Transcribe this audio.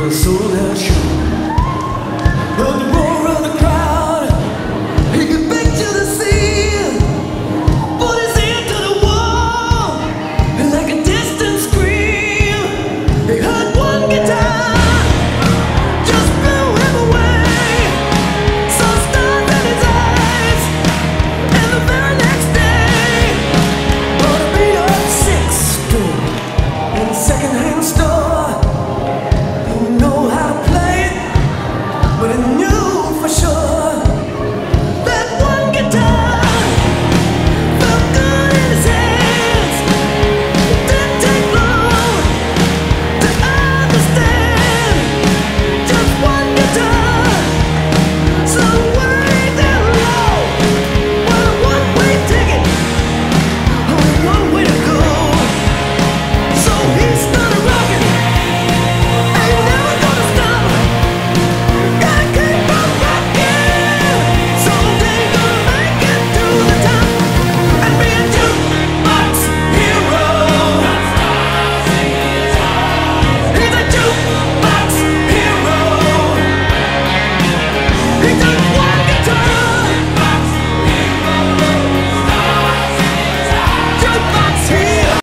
Yolun sonu ne.